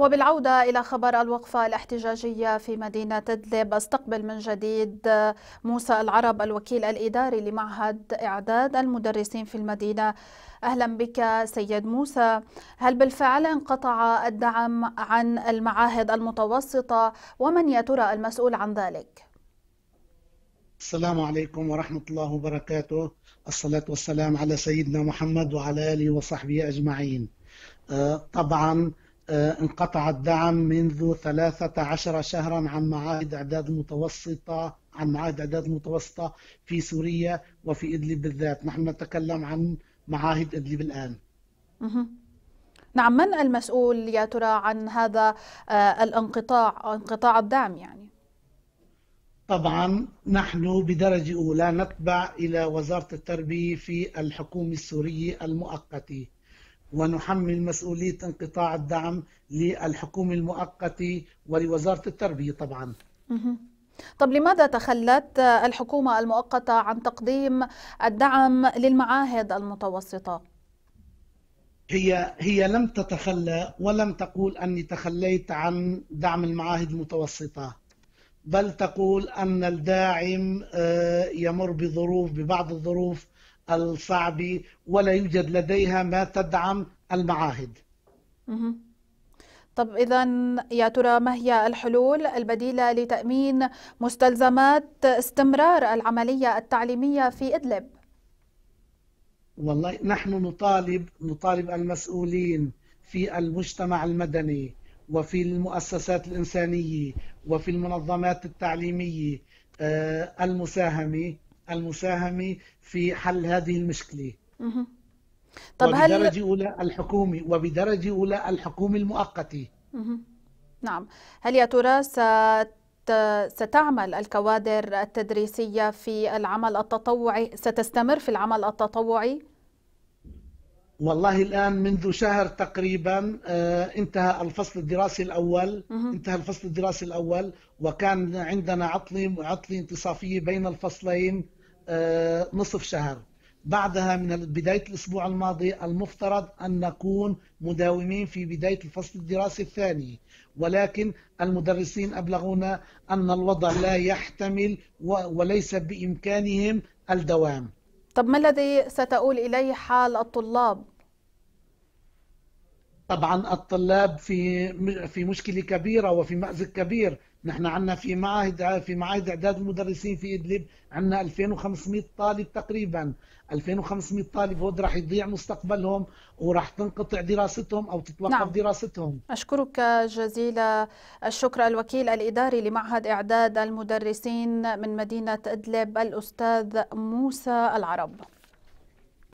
وبالعودة إلى خبر الوقفة الاحتجاجية في مدينة إدلب استقبل من جديد موسى العرب الوكيل الإداري لمعهد إعداد المدرسين في المدينة. أهلا بك سيد موسى. هل بالفعل انقطع الدعم عن المعاهد المتوسطة؟ ومن يا ترى المسؤول عن ذلك؟ السلام عليكم ورحمة الله وبركاته. الصلاة والسلام على سيدنا محمد وعلى آله وصحبه أجمعين. آه، طبعا انقطع الدعم منذ 13 شهرا عن معاهد إعداد المتوسطة عن معاهد إعداد المتوسطة في سوريا وفي إدلب بالذات. نحن نتكلم عن معاهد إدلب الآن. نعم من المسؤول يا ترى عن هذا آه، الانقطاع انقطاع الدعم يعني؟ طبعا نحن بدرجة أولى نتبع إلى وزارة التربية في الحكومة السورية المؤقتة. ونحمل مسؤولية انقطاع الدعم للحكومة المؤقتة ولوزارة التربية طبعا طب لماذا تخلت الحكومة المؤقتة عن تقديم الدعم للمعاهد المتوسطة؟ هي هي لم تتخلى ولم تقول أني تخليت عن دعم المعاهد المتوسطة بل تقول أن الداعم آه، يمر بظروف ببعض الظروف الصعبة ولا يوجد لديها ما تدعم المعاهد طب إذا يا ترى ما هي الحلول البديلة لتأمين مستلزمات استمرار العملية التعليمية في إدلب؟ والله نحن نطالب نطالب المسؤولين في المجتمع المدني وفي المؤسسات الإنسانية وفي المنظمات التعليمية آه، المساهمة المساهمة في حل هذه المشكلة. طب وبدرجة هل... أولى الحكومة وبدرجة أولى الحكومة المؤقتة نعم. هل يا ترى ست... ستعمل الكوادر التدريسية في العمل التطوعي؟ ستستمر في العمل التطوعي؟ والله الآن منذ شهر تقريبا آه، انتهى الفصل الدراسي الأول. انتهى الفصل الدراسي الأول وكان عندنا عطلة عطلة انتصافية بين الفصلين. نصف شهر بعدها من بداية الأسبوع الماضي المفترض أن نكون مداومين في بداية الفصل الدراسي الثاني ولكن المدرسين أبلغونا أن الوضع لا يحتمل وليس بإمكانهم الدوام طب ما الذي ستؤول إليه حال الطلاب؟ طبعا الطلاب في في مشكلة كبيرة وفي مأزق كبير. نحن عندنا في معاهد في معاهد إعداد المدرسين في إدلب عندنا 2500 طالب تقريبا. 2500 طالب هود راح يضيع مستقبلهم وراح تنقطع دراستهم أو تتوقف نعم. دراستهم. أشكرك جزيل الشكر الوكيل الإداري لمعهد إعداد المدرسين من مدينة إدلب الأستاذ موسى العرب.